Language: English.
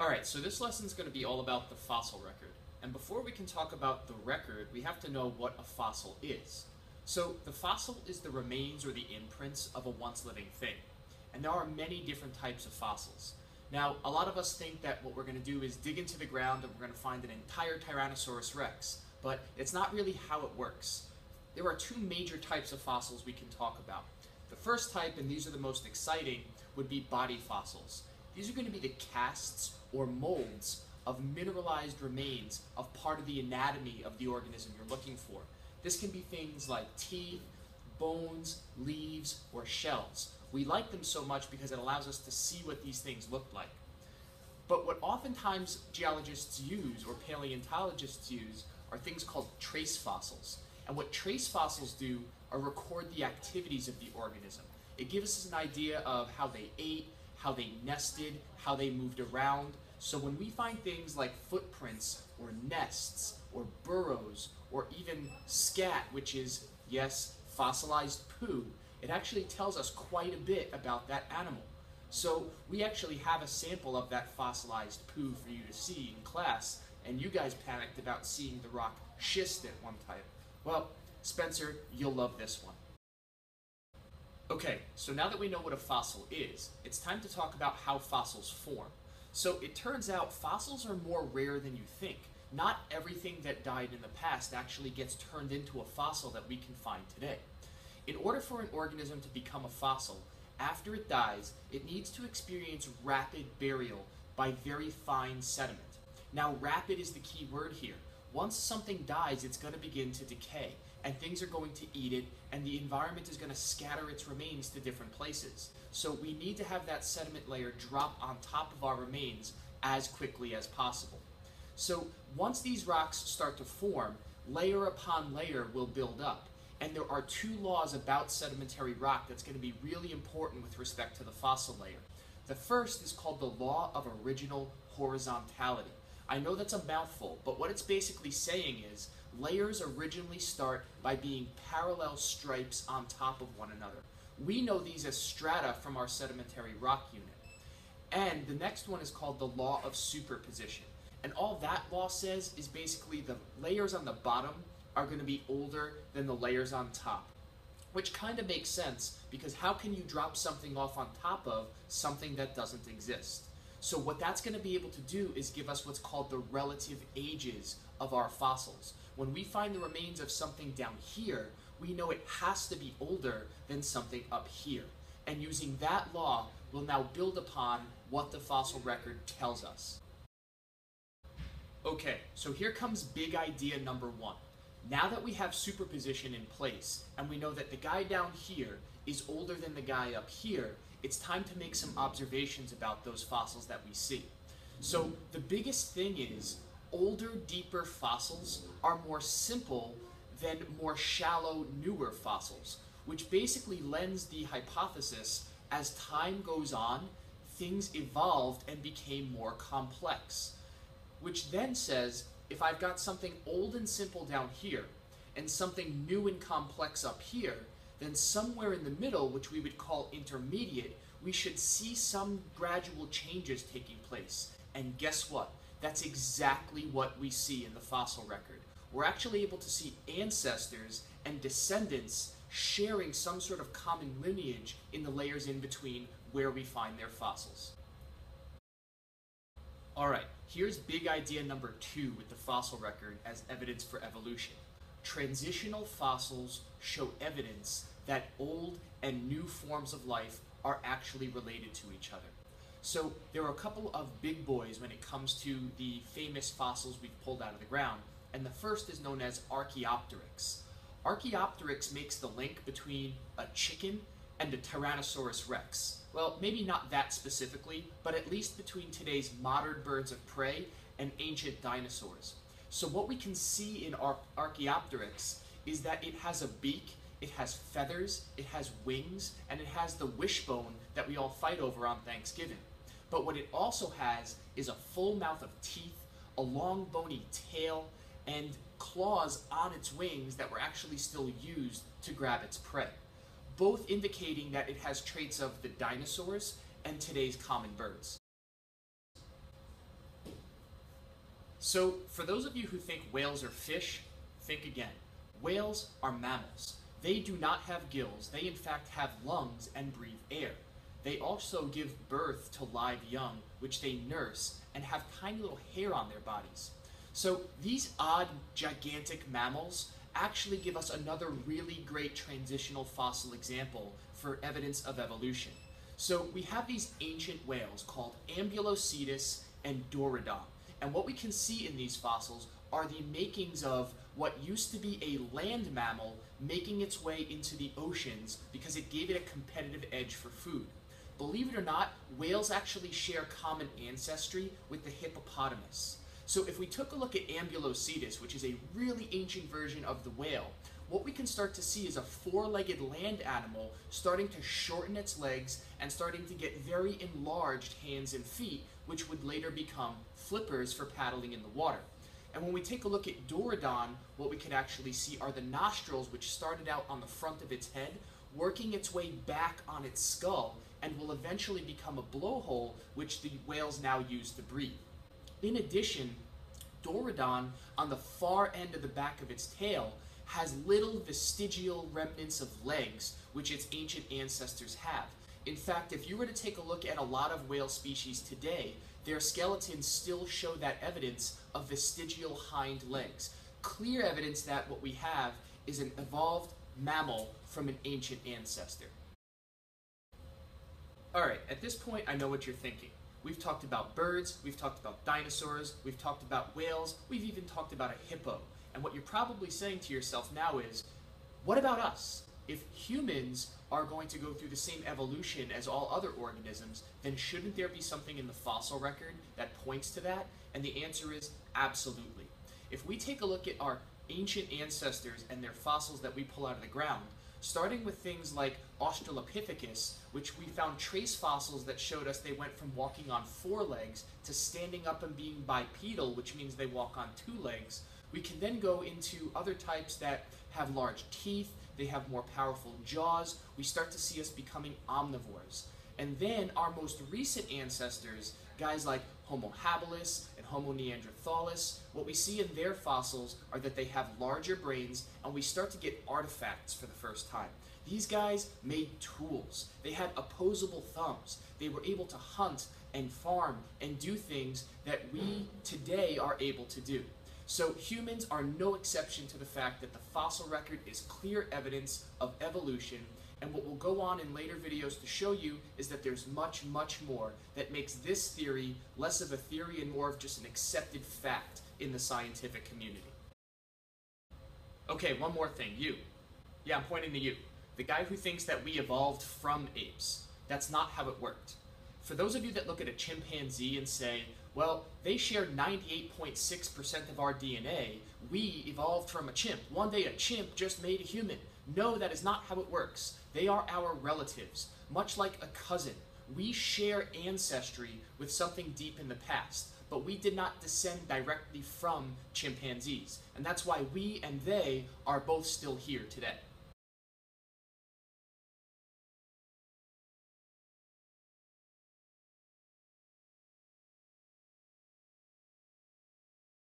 Alright, so this lesson is going to be all about the fossil record. And before we can talk about the record, we have to know what a fossil is. So, the fossil is the remains or the imprints of a once living thing. And there are many different types of fossils. Now, a lot of us think that what we're going to do is dig into the ground and we're going to find an entire Tyrannosaurus rex, but it's not really how it works. There are two major types of fossils we can talk about. The first type, and these are the most exciting, would be body fossils. These are going to be the casts or molds of mineralized remains of part of the anatomy of the organism you're looking for. This can be things like teeth, bones, leaves, or shells. We like them so much because it allows us to see what these things look like. But what oftentimes geologists use or paleontologists use are things called trace fossils. And what trace fossils do are record the activities of the organism. It gives us an idea of how they ate, how they nested, how they moved around. So when we find things like footprints or nests or burrows or even scat, which is, yes, fossilized poo, it actually tells us quite a bit about that animal. So we actually have a sample of that fossilized poo for you to see in class, and you guys panicked about seeing the rock schist at one time. Well, Spencer, you'll love this one. Okay, so now that we know what a fossil is, it's time to talk about how fossils form. So it turns out fossils are more rare than you think. Not everything that died in the past actually gets turned into a fossil that we can find today. In order for an organism to become a fossil, after it dies, it needs to experience rapid burial by very fine sediment. Now, rapid is the key word here. Once something dies, it's going to begin to decay and things are going to eat it, and the environment is going to scatter its remains to different places. So we need to have that sediment layer drop on top of our remains as quickly as possible. So once these rocks start to form, layer upon layer will build up. And there are two laws about sedimentary rock that's going to be really important with respect to the fossil layer. The first is called the law of original horizontality. I know that's a mouthful, but what it's basically saying is layers originally start by being parallel stripes on top of one another. We know these as strata from our sedimentary rock unit. And the next one is called the law of superposition. And all that law says is basically the layers on the bottom are going to be older than the layers on top. Which kind of makes sense because how can you drop something off on top of something that doesn't exist? So what that's going to be able to do is give us what's called the relative ages of our fossils. When we find the remains of something down here, we know it has to be older than something up here. And using that law, we'll now build upon what the fossil record tells us. Okay, so here comes big idea number one. Now that we have superposition in place, and we know that the guy down here is older than the guy up here, it's time to make some observations about those fossils that we see. So the biggest thing is older, deeper fossils are more simple than more shallow, newer fossils, which basically lends the hypothesis as time goes on, things evolved and became more complex. Which then says if I've got something old and simple down here and something new and complex up here, then somewhere in the middle, which we would call intermediate, we should see some gradual changes taking place. And guess what? That's exactly what we see in the fossil record. We're actually able to see ancestors and descendants sharing some sort of common lineage in the layers in between where we find their fossils. Alright, here's big idea number two with the fossil record as evidence for evolution. Transitional fossils show evidence that old and new forms of life are actually related to each other. So there are a couple of big boys when it comes to the famous fossils we've pulled out of the ground, and the first is known as Archaeopteryx. Archaeopteryx makes the link between a chicken and a Tyrannosaurus rex. Well, maybe not that specifically, but at least between today's modern birds of prey and ancient dinosaurs. So what we can see in Ar Archaeopteryx is that it has a beak, it has feathers, it has wings, and it has the wishbone that we all fight over on Thanksgiving. But what it also has is a full mouth of teeth, a long bony tail, and claws on its wings that were actually still used to grab its prey, both indicating that it has traits of the dinosaurs and today's common birds. So, for those of you who think whales are fish, think again. Whales are mammals. They do not have gills. They, in fact, have lungs and breathe air. They also give birth to live young, which they nurse and have tiny little hair on their bodies. So, these odd, gigantic mammals actually give us another really great transitional fossil example for evidence of evolution. So, we have these ancient whales called Ambulocetus and Dorudon. And what we can see in these fossils are the makings of what used to be a land mammal making its way into the oceans because it gave it a competitive edge for food. Believe it or not, whales actually share common ancestry with the hippopotamus. So if we took a look at Ambulocetus, which is a really ancient version of the whale, what we can start to see is a four-legged land animal starting to shorten its legs and starting to get very enlarged hands and feet, which would later become flippers for paddling in the water. And when we take a look at Dorudon, what we can actually see are the nostrils, which started out on the front of its head, working its way back on its skull, and will eventually become a blowhole, which the whales now use to breathe. In addition, Dorudon, on the far end of the back of its tail, has little vestigial remnants of legs, which its ancient ancestors have. In fact, if you were to take a look at a lot of whale species today, their skeletons still show that evidence of vestigial hind legs. Clear evidence that what we have is an evolved mammal from an ancient ancestor. Alright, at this point I know what you're thinking. We've talked about birds, we've talked about dinosaurs, we've talked about whales, we've even talked about a hippo. And what you're probably saying to yourself now is, what about us? If humans are going to go through the same evolution as all other organisms, then shouldn't there be something in the fossil record that points to that? And the answer is absolutely. If we take a look at our ancient ancestors and their fossils that we pull out of the ground, starting with things like Australopithecus, which we found trace fossils that showed us they went from walking on four legs to standing up and being bipedal, which means they walk on two legs. We can then go into other types that have large teeth, they have more powerful jaws. We start to see us becoming omnivores. And then our most recent ancestors, guys like Homo habilis and Homo neanderthalis, what we see in their fossils are that they have larger brains and we start to get artifacts for the first time. These guys made tools. They had opposable thumbs. They were able to hunt and farm and do things that we today are able to do. So humans are no exception to the fact that the fossil record is clear evidence of evolution and what we'll go on in later videos to show you is that there's much, much more that makes this theory less of a theory and more of just an accepted fact in the scientific community. Okay, one more thing. You. Yeah, I'm pointing to you. The guy who thinks that we evolved from apes. That's not how it worked. For those of you that look at a chimpanzee and say, well, they share 98.6% of our DNA. We evolved from a chimp. One day a chimp just made a human. No, that is not how it works. They are our relatives, much like a cousin. We share ancestry with something deep in the past, but we did not descend directly from chimpanzees. And that's why we and they are both still here today.